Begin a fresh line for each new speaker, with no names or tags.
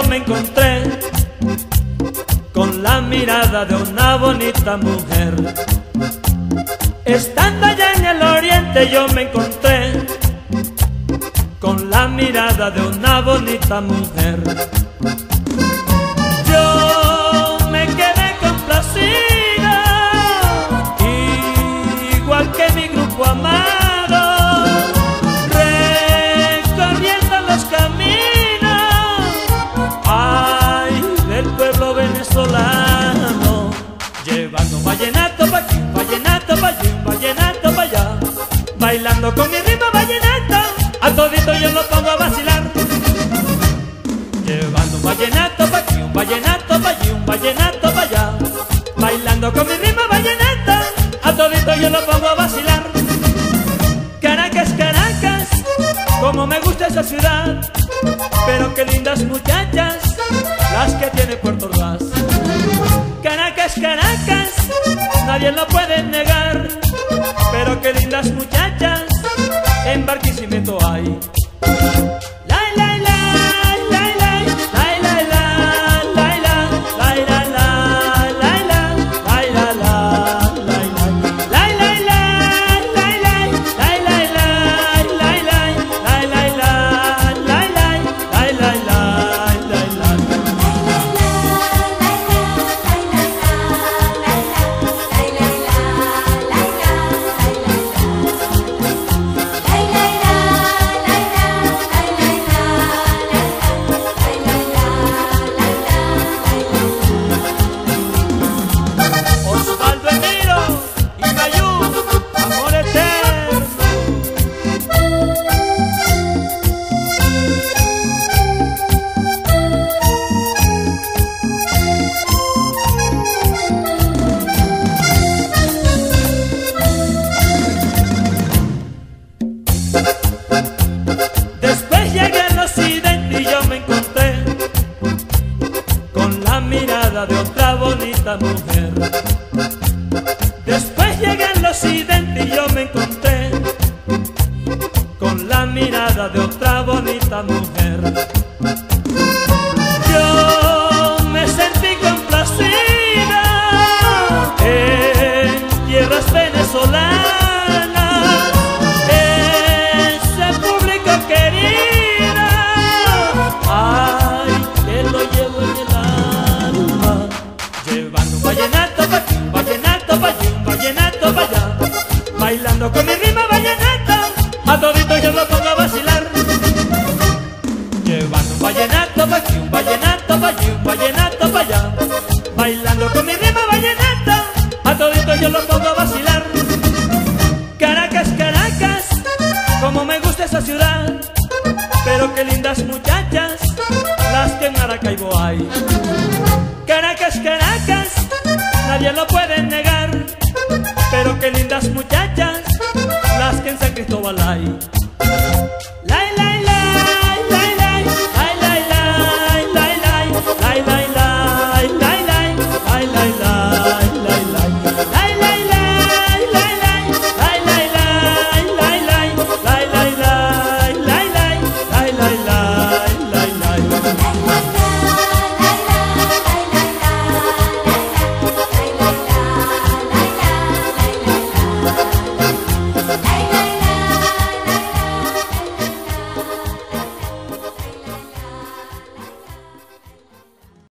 yo me encontré con la mirada de una bonita mujer. Estando allá en el oriente yo me encontré con la mirada de una bonita mujer. Bailando con mi ritmo vallenato, a todito yo lo pongo a vacilar. Llevando un vallenato pa' aquí, un vallenato pa' allí, un vallenato pa' allá, bailando con mi ritmo vallenato, a todito yo lo pongo a vacilar. Caracas, Caracas, como me gusta esa ciudad, pero qué lindas muchachas, las que tiene Puerto Ordaz. Caracas, Caracas, nadie lo puede negar, qué lindas muchachas, en Barquisimeto hay. De otra bonita mujer. Después llegué al occidente y yo me encontré con la mirada de otra bonita mujer. Bailando con mi rima vallenata, a todito yo lo pongo a vacilar. Llevando un vallenato pa' aquí, un vallenato pa' allí, un vallenato pa' allá. Bailando con mi rima vallenata, a todito yo lo pongo a vacilar. Caracas, Caracas, como me gusta esa ciudad, pero qué lindas muchachas, las que en Maracaibo hay. Caracas, Caracas, nadie lo puede negar, qué lindas muchachas,